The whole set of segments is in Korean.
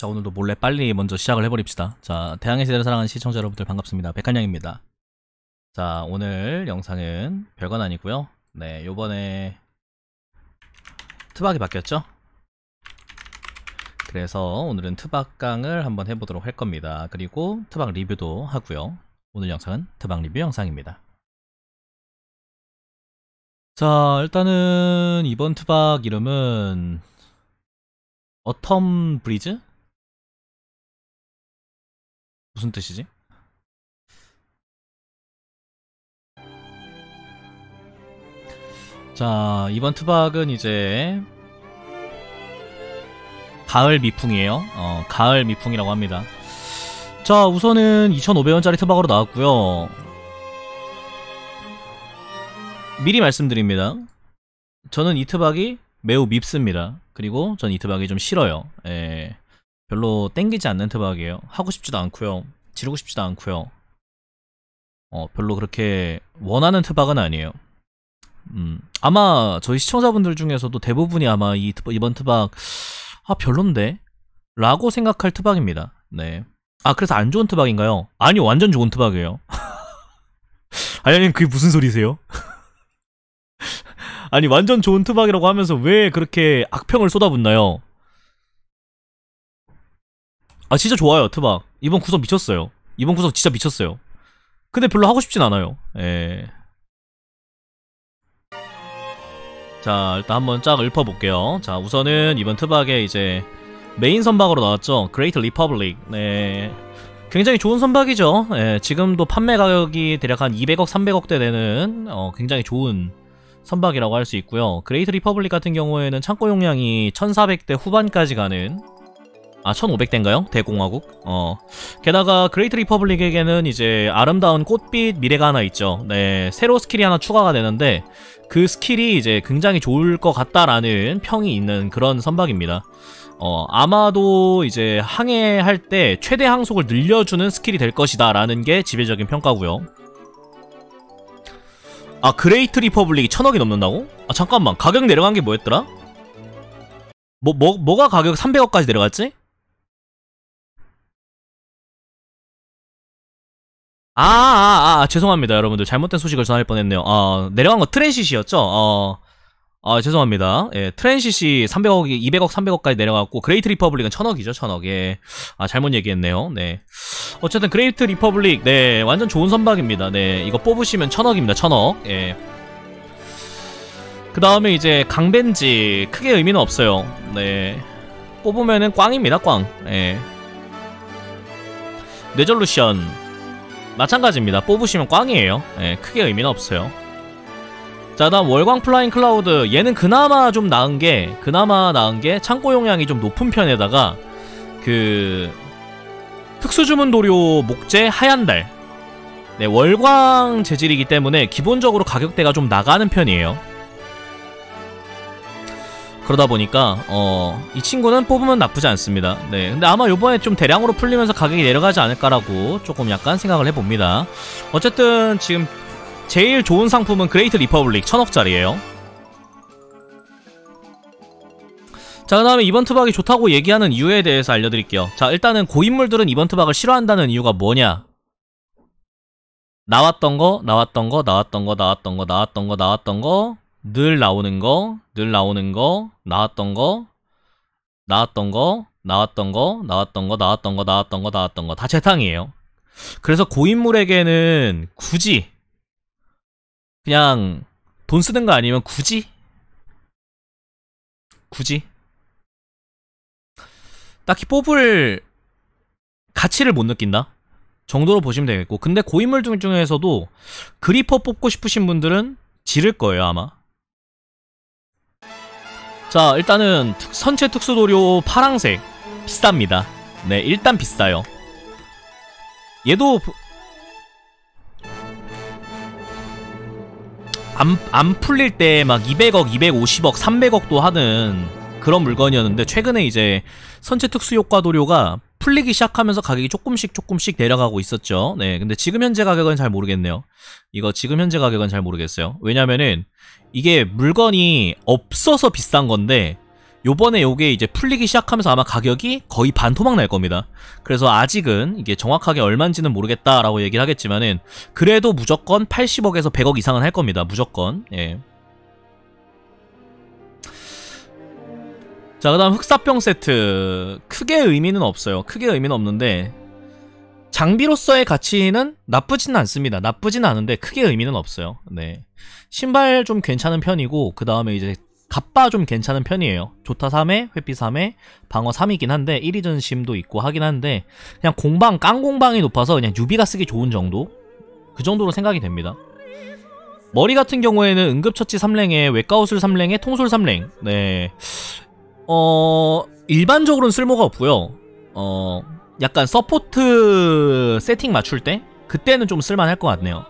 자 오늘도 몰래 빨리 먼저 시작을 해버립시다. 자 대항해 세대를 사랑하는 시청자 여러분들 반갑습니다. 백한양입니다. 자 오늘 영상은 별건 아니고요. 네 요번에 트박이 바뀌었죠? 그래서 오늘은 트박강을 한번 해보도록 할 겁니다. 그리고 트박 리뷰도 하고요. 오늘 영상은 트박 리뷰 영상입니다. 자 일단은 이번 트박 이름은 어텀 브리즈? 무슨 뜻이지? 자, 이번 투박은 이제 가을 미풍이에요. 어, 가을 미풍이라고 합니다. 자, 우선은 2,500원짜리 투박으로 나왔고요. 미리 말씀드립니다. 저는 이 투박이 매우 밉습니다. 그리고 전 이 투박이 좀 싫어요. 예. 별로 땡기지 않는 트박이에요. 하고 싶지도 않고요. 지르고 싶지도 않고요. 어, 별로 그렇게 원하는 트박은 아니에요. 음, 아마 저희 시청자분들 중에서도 대부분이 아마 이 이번 트박 아 별론데 라고 생각할 트박입니다. 네. 아 그래서 안 좋은 트박인가요? 아니 완전 좋은 트박이에요. 아니 아니 그게 무슨 소리세요? 아니 완전 좋은 트박이라고 하면서 왜 그렇게 악평을 쏟아붓나요? 아 진짜 좋아요 트박. 이번 구성 미쳤어요. 이번 구성 진짜 미쳤어요. 근데 별로 하고 싶진 않아요. 예. 자 일단 한번 쫙 읊어볼게요. 자 우선은 이번 트박에 이제 메인 선박으로 나왔죠. Great Republic 네. 굉장히 좋은 선박이죠. 예, 지금도 판매 가격이 대략 한 200억 300억대 되는 어, 굉장히 좋은 선박이라고 할 수 있고요. Great Republic 같은 경우에는 창고 용량이 1400대 후반까지 가는 아 1500대인가요? 대공화국? 어 게다가 Great Republic에게는 이제 아름다운 꽃빛 미래가 하나 있죠 네 새로 스킬이 하나 추가가 되는데 그 스킬이 이제 굉장히 좋을 것 같다라는 평이 있는 그런 선박입니다 어 아마도 이제 항해할 때 최대 항속을 늘려주는 스킬이 될 것이다 라는 게 지배적인 평가고요 아 Great Republic이 천억이 넘는다고? 아 잠깐만 가격 내려간 게 뭐였더라? 뭐, 뭐, 뭐가 가격 300억까지 내려갔지? 아, 아, 아, 죄송합니다, 여러분들. 잘못된 소식을 전할 뻔했네요. 어, 내려간 거 트랜시시였죠? 어, 아, 죄송합니다. 예, 트랜시시 300억이, 200억, 300억까지 내려갔고, Great Republic은 1000억이죠, 1000억. 예. 아, 잘못 얘기했네요. 네. 어쨌든, Great Republic, 네, 완전 좋은 선박입니다. 네, 이거 뽑으시면 1000억입니다, 1000억. 예. 그 다음에 이제, 강벤지, 크게 의미는 없어요. 네. 뽑으면은 꽝입니다, 꽝. 예. 뇌절루션. 마찬가지입니다. 뽑으시면 꽝이에요. 예, 크게 의미는 없어요. 자, 다음 월광 Flying Cloud. 얘는 그나마 좀 나은 게, 그나마 나은 게 창고 용량이 좀 높은 편에다가 그 특수주문 도료 목재 하얀 달. 네, 월광 재질이기 때문에 기본적으로 가격대가 좀 나가는 편이에요. 그러다 보니까 어, 이 친구는 뽑으면 나쁘지 않습니다. 네, 근데 아마 요번에 좀 대량으로 풀리면서 가격이 내려가지 않을까라고 조금 약간 생각을 해봅니다. 어쨌든 지금 제일 좋은 상품은 Great Republic 1000억짜리예요. 자, 그 다음에 이번 트박이 좋다고 얘기하는 이유에 대해서 알려드릴게요. 자, 일단은 고인물들은 이번 트박을 싫어한다는 이유가 뭐냐? 나왔던 거, 나왔던 거, 나왔던 거, 나왔던 거, 나왔던 거, 나왔던 거, 늘 나오는 거, 늘 나오는 거, 나왔던 거, 나왔던 거, 나왔던 거, 나왔던 거, 나왔던 거, 나왔던 거, 나왔던 거, 다 재탕이에요. 그래서 고인물에게는 굳이 그냥 돈 쓰는 거 아니면 굳이? 굳이? 딱히 뽑을 가치를 못 느낀다? 정도로 보시면 되겠고. 근데 고인물 중 중에서도 그리퍼 뽑고 싶으신 분들은 지를 거예요 아마 자 일단은 선체 특수도료 파랑색. 비쌉니다. 네 일단 비싸요. 얘도 안, 안 풀릴 때 막 200억, 250억, 300억도 하는 그런 물건이었는데 최근에 이제 선체 특수 효과 도료가 풀리기 시작하면서 가격이 조금씩 조금씩 내려가고 있었죠. 네, 근데 지금 현재 가격은 잘 모르겠네요. 이거 지금 현재 가격은 잘 모르겠어요. 왜냐면은 이게 물건이 없어서 비싼 건데 요번에 요게 이제 풀리기 시작하면서 아마 가격이 거의 반토막 날 겁니다. 그래서 아직은 이게 정확하게 얼마인지는 모르겠다라고 얘기를 하겠지만은 그래도 무조건 80억에서 100억 이상은 할 겁니다. 무조건. 예. 자, 그 다음 흑사병 세트. 크게 의미는 없어요. 크게 의미는 없는데, 장비로서의 가치는 나쁘진 않습니다. 나쁘진 않은데, 크게 의미는 없어요. 네. 신발 좀 괜찮은 편이고, 그 다음에 이제 갑바 좀 괜찮은 편이에요. 조타 3회, 회피 3회, 방어 3이긴 한데, 1위 전심도 있고 하긴 한데, 그냥 공방, 깡공방이 높아서 그냥 유비가 쓰기 좋은 정도? 그 정도로 생각이 됩니다. 머리 같은 경우에는 응급처치 3랭에 외과의술 3랭에 통솔 3랭. 네. 어, 일반적으로는 쓸모가 없고요. 어, 약간 support 세팅 맞출 때 그때는 좀 쓸만할 것 같네요.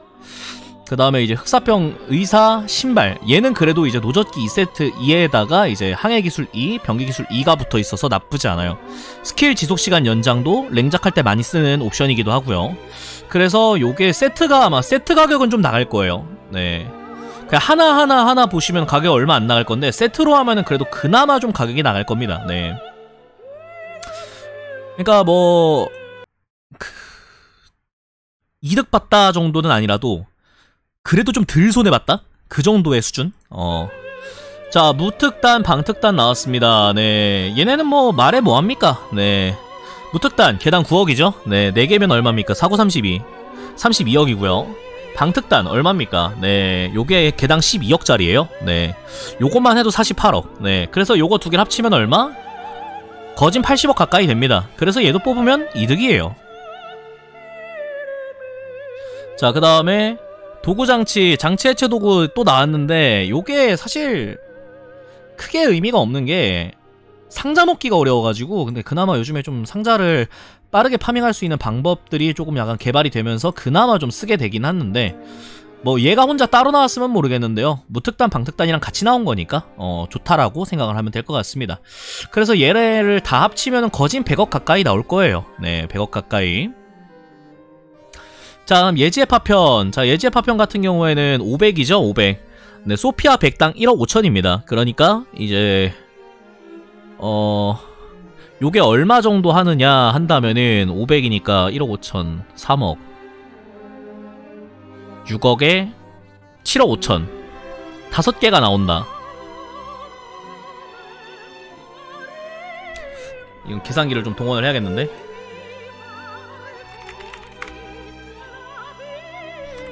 그 다음에 이제 흑사병 의사 신발 얘는 그래도 이제 노젓기 2세트 2에다가 이제 항해기술 2, 병기기술 2가 붙어 있어서 나쁘지 않아요. 스킬 지속시간 연장도 랭작할 때 많이 쓰는 옵션이기도 하고요. 그래서 요게 세트가 아마 세트 가격은 좀 나갈 거예요. 네. 그냥 하나하나 하나 보시면 가격 얼마 안 나갈 건데 세트로 하면은 그래도 그나마 좀 가격이 나갈 겁니다. 네. 그러니까 뭐 이득 봤다 정도는 아니라도 그래도 좀 덜 손해 봤다? 그 정도의 수준? 어. 자, 무특단, 방특단 나왔습니다. 네. 얘네는 뭐 말해 뭐 합니까? 네. 무특단 개당 9억이죠? 네. 4개면 얼마입니까? 4932. 32억이고요. 방특단 얼마입니까? 네, 요게 개당 12억짜리예요. 네, 요것만 해도 48억. 네, 그래서 요거 두 개 합치면 얼마? 거진 80억 가까이 됩니다. 그래서 얘도 뽑으면 이득이에요. 자, 그 다음에 도구장치, 장치 해체 도구 또 나왔는데 요게 사실 크게 의미가 없는 게 상자 먹기가 어려워가지고 근데 그나마 요즘에 좀 상자를 빠르게 파밍할 수 있는 방법들이 조금 약간 개발이 되면서 그나마 좀 쓰게 되긴 하는데 뭐 얘가 혼자 따로 나왔으면 모르겠는데요. 무특단 방특단이랑 같이 나온 거니까 어 좋다라고 생각을 하면 될 것 같습니다. 그래서 얘를 다 합치면 거진 100억 가까이 나올 거예요. 네 100억 가까이. 자 예지의 파편. 자 예지의 파편 같은 경우에는 500이죠 500 네, 소피아 100당 1억 5천입니다. 그러니까 이제 어 요게 얼마 정도 하느냐 한다면은 500이니까 1억 5천 3억 6억에 7억 5천 다섯 개가 나온다 이건 계산기를 좀 동원을 해야겠는데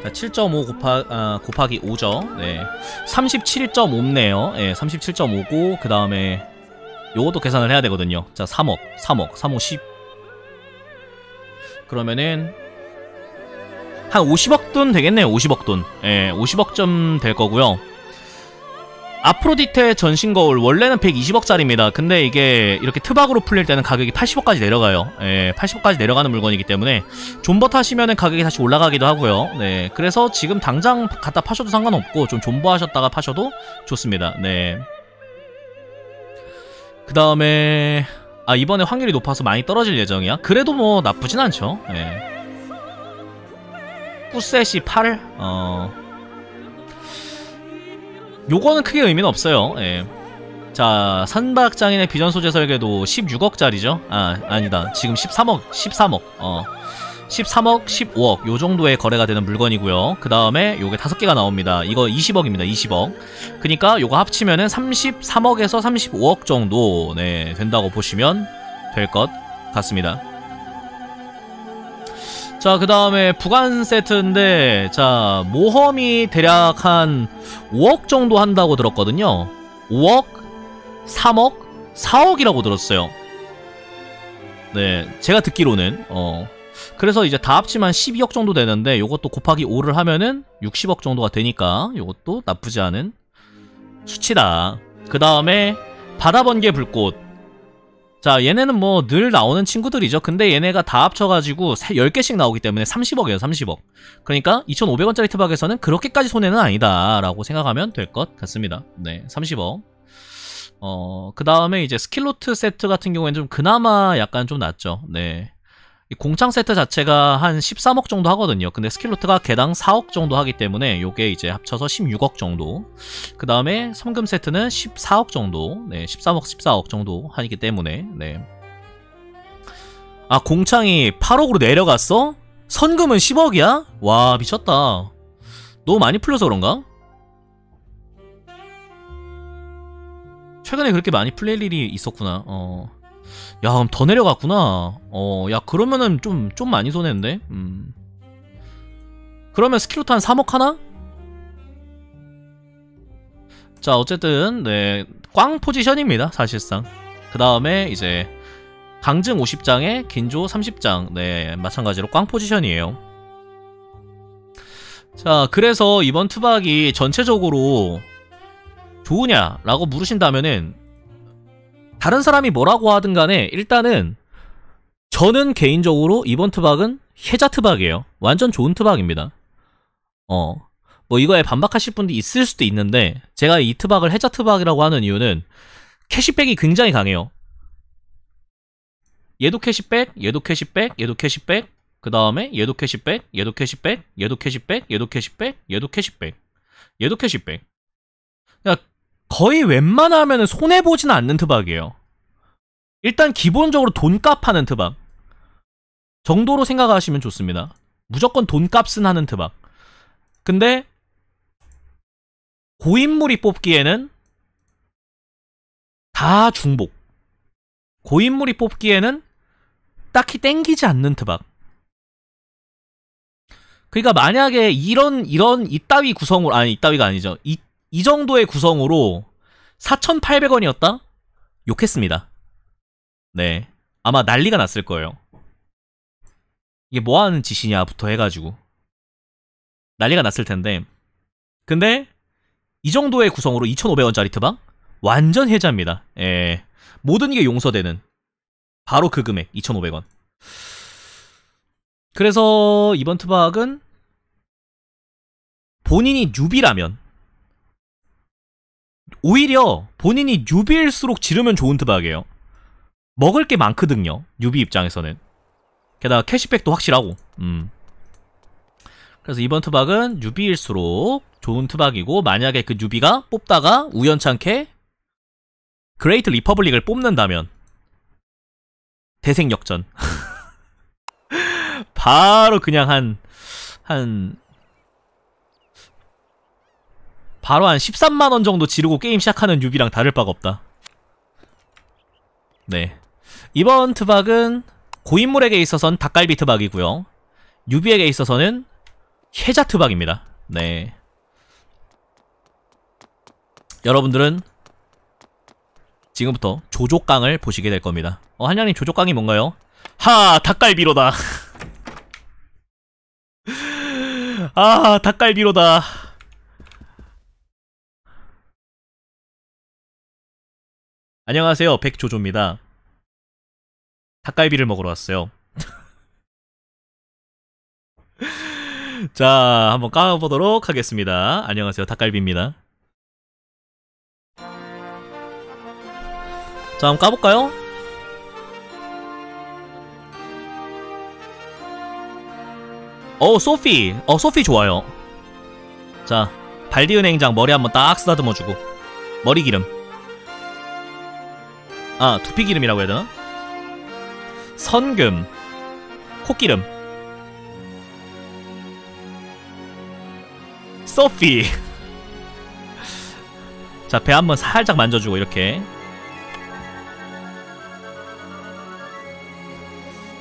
자, 7.5 곱하, 아, 곱하기 5죠. 네. 37.5네요. 네, 37.5고, 그 다음에 요것도 계산을 해야 되거든요. 자 3억 3억 3억 10 그러면은 한 50억 돈 되겠네요 50억 돈. 예, 50억 점 될 거고요. 아프로디테 전신 거울 원래는 120억짜리입니다. 근데 이게 이렇게 트박으로 풀릴 때는 가격이 80억까지 내려가요. 예, 80억까지 내려가는 물건이기 때문에 존버 타시면은 가격이 다시 올라가기도 하고요. 네 그래서 지금 당장 갖다 파셔도 상관없고 좀 존버 하셨다가 파셔도 좋습니다. 네 그 다음에 아 이번에 확률이 높아서 많이 떨어질 예정이야? 그래도 뭐 나쁘진 않죠 예. 꾸셋이 8? 어... 요거는 크게 의미는 없어요 예. 자 산박장인의 비전 소재 설계도 16억짜리죠 아 아니다 지금 13억 13억 어 13억, 15억 요 정도의 거래가 되는 물건이고요. 그 다음에 요게 다섯 개가 나옵니다. 이거 20억입니다. 20억. 그니까 요거 합치면은 33억에서 35억 정도 네, 된다고 보시면 될 것 같습니다. 자, 그 다음에 부관 세트인데, 자, 모험이 대략 한 5억 정도 한다고 들었거든요. 5억, 3억, 4억이라고 들었어요. 네, 제가 듣기로는, 어, 그래서 이제 다 합치면 12억 정도 되는데 요것도 곱하기 5를 하면은 60억 정도가 되니까 요것도 나쁘지 않은 수치다. 그 다음에 바다번개 불꽃. 자 얘네는 뭐 늘 나오는 친구들이죠. 근데 얘네가 다 합쳐가지고 10개씩 나오기 때문에 30억이에요 30억. 그러니까 2,500원짜리 트박에서는 그렇게까지 손해는 아니다 라고 생각하면 될 것 같습니다. 네 30억. 어, 그 다음에 이제 스킬로트 세트 같은 경우에는 좀 그나마 약간 좀 낫죠. 네. 이 공창 세트 자체가 한 13억 정도 하거든요. 근데 스킬로트가 개당 4억 정도 하기 때문에 요게 이제 합쳐서 16억 정도. 그 다음에 성금 세트는 14억 정도. 네, 13억, 14억 정도 하기 때문에 네. 아 공창이 8억으로 내려갔어? 선금은 10억이야? 와 미쳤다. 너무 많이 풀려서 그런가? 최근에 그렇게 많이 풀릴 일이 있었구나. 어. 야, 그럼 더 내려갔구나. 어, 야, 그러면은 좀, 좀 많이 손해인데? 음. 그러면 스킬로트 한 3억 하나? 자, 어쨌든, 네. 꽝 포지션입니다, 사실상. 그 다음에 이제, 강증 50장에 긴조 30장. 네, 마찬가지로 꽝 포지션이에요. 자, 그래서 이번 트박이 전체적으로 좋으냐라고 물으신다면은 다른 사람이 뭐라고 하든 간에 일단은 저는 개인적으로 이번 트박은 혜자 트박이에요. 완전 좋은 트박입니다. 어. 뭐 이거에 반박하실 분도 있을 수도 있는데 제가 이 트박을 혜자 트박이라고 하는 이유는 캐시백이 굉장히 강해요. 얘도 캐시백, 얘도 캐시백, 얘도 캐시백, 그 다음에 얘도 캐시백, 얘도 캐시백, 얘도 캐시백, 얘도 캐시백, 얘도 캐시백, 얘도 캐시백. 그러니까 거의 웬만하면 손해보지는 않는 트박이에요. 일단 기본적으로 돈값 하는 트박. 정도로 생각하시면 좋습니다. 무조건 돈값은 하는 트박. 근데 고인물이 뽑기에는 다 중복. 고인물이 뽑기에는 딱히 땡기지 않는 트박. 그러니까 만약에 이런 이런 이따위 구성으로 아니 이따위가 아니죠. 이, 이 정도의 구성으로 4,800원이었다? 욕했습니다. 네. 아마 난리가 났을 거예요. 이게 뭐 하는 짓이냐부터 해가지고. 난리가 났을 텐데. 근데, 이 정도의 구성으로 2,500원짜리 트방? 완전 해자입니다. 예. 모든 게 용서되는. 바로 그 금액, 2,500원. 그래서 이번 투박은 본인이 뉴비라면 오히려 본인이 뉴비일수록 지르면 좋은 트박이에요. 먹을 게 많거든요. 뉴비 입장에서는. 게다가 캐시백도 확실하고. 음. 그래서 이번 투박은 뉴비일수록 좋은 투박이고 만약에 그 뉴비가 뽑다가 우연찮게 Great Republic을 뽑는다면 인생 역전. 바로 그냥 한, 한, 바로 한 13만원 정도 지르고 게임 시작하는 뉴비랑 다를 바가 없다. 네. 이번 트박은 고인물에게 있어서는 닭갈비 트박이고요. 뉴비에게 있어서는 혜자 트박입니다. 네. 여러분들은 지금부터 조조깡을 보시게 될 겁니다. 어, 한양님 조조깡이 뭔가요? 하, 닭갈비로다. 아, 닭갈비로다. 안녕하세요. 백조조입니다. 닭갈비를 먹으러 왔어요. 자, 한번 까보도록 하겠습니다. 안녕하세요. 닭갈비입니다. 자, 한번 까볼까요? 어, 소피. 어, 소피 좋아요. 자, 발디은 행장 머리 한번 딱 쓰다듬어주고. 머리 기름. 아 두피기름이라고 해야 되나? 선금 코기름. 소피. 자 배 한번 살짝 만져주고 이렇게.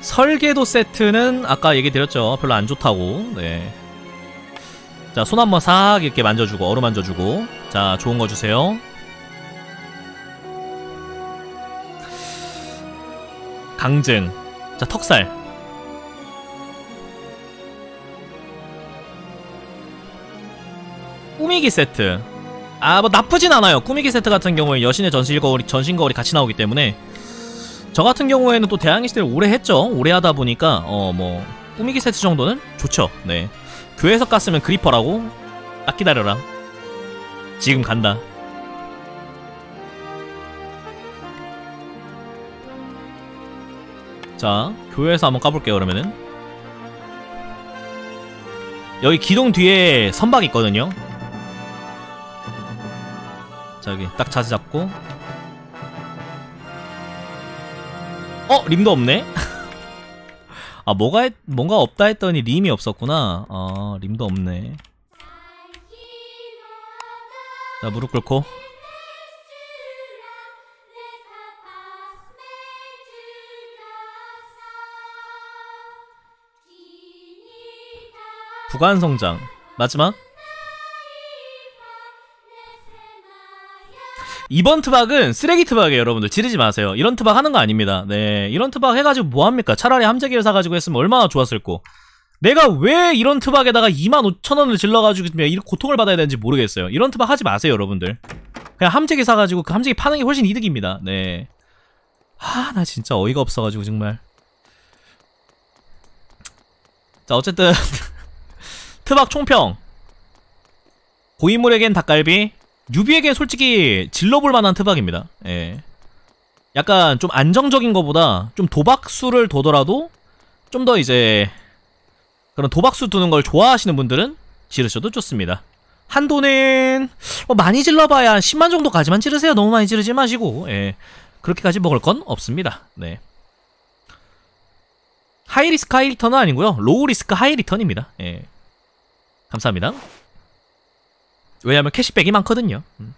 설계도 세트는 아까 얘기 드렸죠. 별로 안 좋다고. 네. 자손 한번 싹 이렇게 만져주고 어루 만져주고. 자 좋은 거 주세요 강증. 자 턱살. 꾸미기 세트. 아 뭐 나쁘진 않아요. 꾸미기 세트 같은 경우에 여신의 전신거울이, 전신거울이 같이 나오기 때문에. 저 같은 경우에는 또 대항해 시대를 오래 했죠. 오래 하다 보니까 어 뭐 꾸미기 세트 정도는 좋죠. 네. 교회에서 깠으면 그리퍼라고? 딱 기다려라. 지금 간다 자 교회에서 한번 까볼게요 그러면은. 여기 기둥 뒤에 선박 있거든요. 자 여기 딱 자세 잡고. 어 림도 없네? 아 뭐가 했, 뭔가 없다 했더니 림이 없었구나. 아 림도 없네. 자 무릎 꿇고 부관 성장. 마지막. 이번 트박은 쓰레기 트박이에요 여러분들. 지르지 마세요. 이런 트박 하는 거 아닙니다. 네. 이런 트박 해가지고 뭐합니까? 차라리 함재기를 사가지고 했으면 얼마나 좋았을꼬 내가 왜 이런 트박에다가 25,000원을 질러가지고 이 고통을 받아야 되는지 모르겠어요. 이런 트박 하지 마세요 여러분들. 그냥 함재기 사가지고 그 함재기 파는 게 훨씬 이득입니다. 네. 하, 나 진짜 어이가 없어가지고 정말. 자 어쨌든 트박 총평 고인물에겐 닭갈비 유비에겐 솔직히 질러볼 만한 트박입니다 예. 약간 좀 안정적인 거보다 좀 도박수를 둬더라도 좀 더 이제 그런 도박수 두는 걸 좋아하시는 분들은 지르셔도 좋습니다 한도는 뭐 많이 질러봐야 한 10만 정도까지만 지르세요 너무 많이 지르지 마시고 예. 그렇게까지 먹을 건 없습니다 네. 하이리스크 하이리턴은 아니고요 로우리스크 하이리턴입니다 예. 감사합니다 왜냐면 캐시백이 많거든요 음.